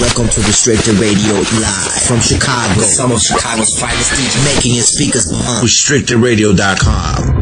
Welcome to Restricted Radio Live from Chicago. Some of Chicago's finest DJs making your speakers on RestrictedRadio.com.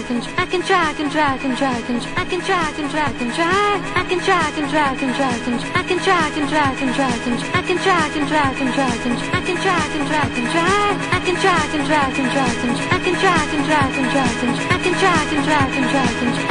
track and I can track and track and track and I can track and track and track I can track and track and track and I can track and track and track and I can track and track and track and I can track and track and track I can track and track and track and I can track and track and track and I can track and track and track and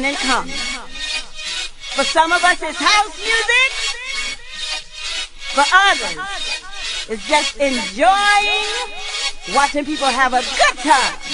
going and comes. For some of us, it's house music. For others, it's just enjoying watching people have a good time.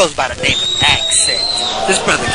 goes by the name of Axsent. This brother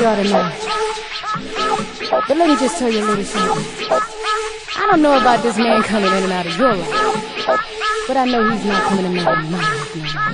know y'all tonight, but let me just tell you a little something. I don't know about this man coming in and out of your life, but I know he's not coming in and out of my life.